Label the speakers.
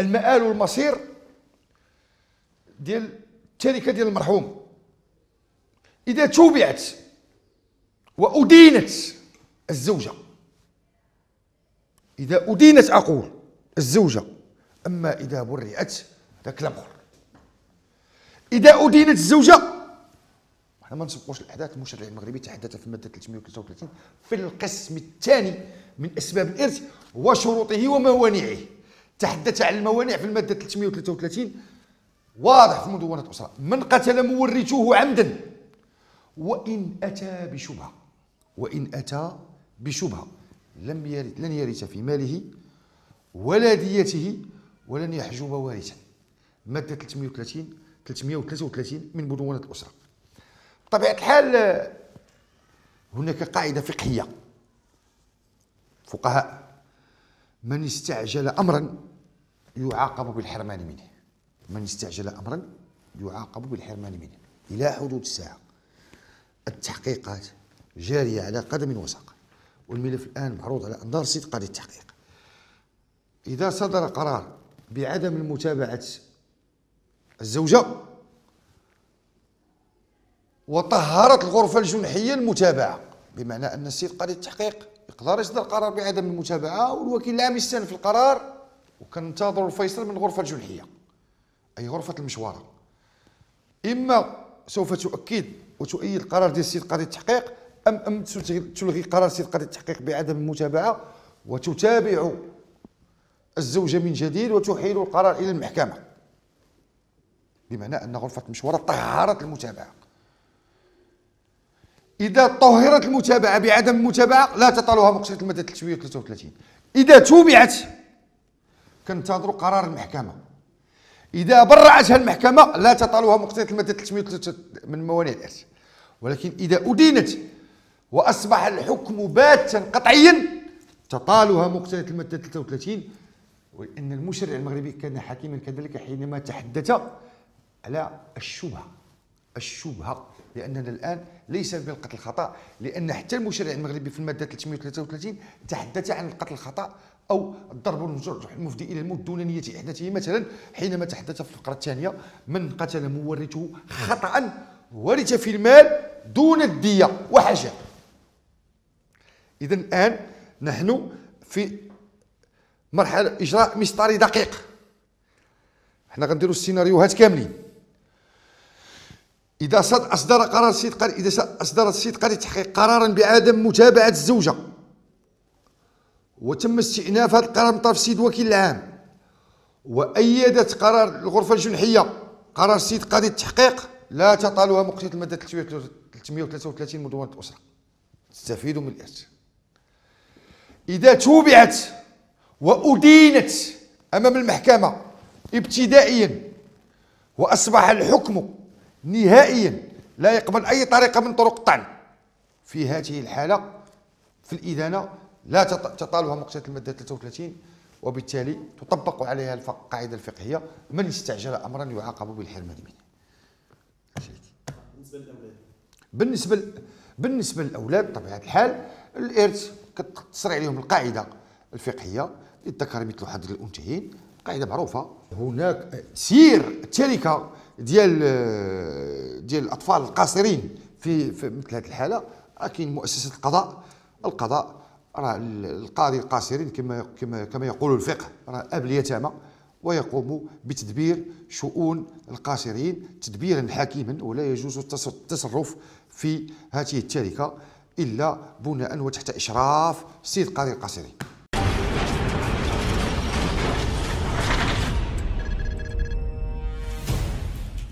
Speaker 1: المآل والمصير ديال التركة ديال المرحوم. إذا توبعت وأدينت الزوجة. إذا أدينت أقول الزوجة. أما إذا برئت هذا كلام اخر إذا أدينت الزوجة إحنا ما نسبقوش الأحداث المشرع المغربي تحدث في الماده 333 في القسم الثاني من أسباب الإرث وشروطه وموانعه. تحدث عن الموانع في المادة 333 واضح في مدونة الأسرة من قتل مورثه عمدا؟ وإن أتى بشبهة. وإن أتى بشبهة. لم يرث لن يرث في ماله ولا ديته ولن يحجب وارثا. مادة 330 333 من مدونة الأسرة بطبيعة الحال هناك قاعدة فقهية. فقهاء من استعجل أمرا يعاقب بالحرمان منه. من استعجل أمرا يعاقب بالحرمان منه. إلى حدود الساعة. التحقيقات جارية على قدم وساق. والملف الآن معروض على أنظار رصيد قاضي التحقيق. إذا صدر قرار بعدم المتابعة الزوجة وطهرت الغرفة الجنحية المتابعة بمعنى أن السيد قاضي التحقيق يقدر يصدر قرار بعدم المتابعة والوكيل العام يستأنف القرار وكننتظروا الفيصل من الغرفة الجنحية أي غرفة المشورة إما سوف تؤكد وتؤيد القرار ديال السيد قاضي التحقيق أم أم تلغي قرار السيد قاضي التحقيق بعدم المتابعة وتتابع الزوجة من جديد وتحيل القرار إلى المحكمة. بمعنى أن غرفة المشورة طهرت المتابعة. إذا طهرت المتابعة بعدم المتابعة لا تطالها مقصدة المادة 333 إذا توبعت كنتظروا قرار المحكمة. إذا برعتها المحكمة لا تطالها مقتضى المادة 303 من موانع الإرث. ولكن إذا أدينت وأصبح الحكم باتا قطعيا تطالها مقتضى المادة 33 وأن المشرع المغربي كان حكيما كذلك حينما تحدث على الشبهة. الشبهة لأننا الآن ليس بالقتل الخطأ لأن حتى المشرع المغربي في المادة 333 تحدث عن القتل الخطأ أو الضرب والجرح المفضي إلى الموت دون نية إحداثه مثلا حينما تحدث في الفقرة الثانية من قتل مورثه خطأ ورث في المال دون الدية وحاجة. إذا الآن نحن في مرحلة إجراء مسطري دقيق. إحنا غنديروا السيناريوهات كاملين. إذا أصدر قرار السيد قال إذا أصدر السيد قال التحقيق قرارا بعدم متابعة الزوجة وتم استئناف هذا القرار من طرف السيد وكيل العام. وأيدت قرار الغرفة الجنحية قرار السيد قاضي التحقيق لا تطالها مقتضى المادة 333 من دونة الأسرة. تستفيد من الإرث إذا توبعت وأدينت أمام المحكمة ابتدائيا وأصبح الحكم نهائيا لا يقبل أي طريقة من طرق الطعن. في هذه الحالة في الإدانة لا تطالها مقتضى المادة 33 وبالتالي تطبق عليها القاعدة الفقهية من استعجل أمرا يعاقب بالحرمان منه بالنسبة للأولاد. بالنسبة بالنسبة للأولاد بطبيعة الحال الإرث كتصري عليهم القاعدة الفقهية للذكر مثل حظ الأنثيين قاعدة معروفة. هناك تسيير التركة ديال ديال الأطفال القاصرين في, في مثل هذه الحالة كاين مؤسسة القضاء. القضاء راه القاضي القاصرين كما كما كما يقول الفقه راه أب اليتامى ويقوم بتدبير شؤون القاصرين تدبيرا حكيما ولا يجوز التصرف في هذه التركة إلا بناء وتحت إشراف سيد قاضي القاصرين.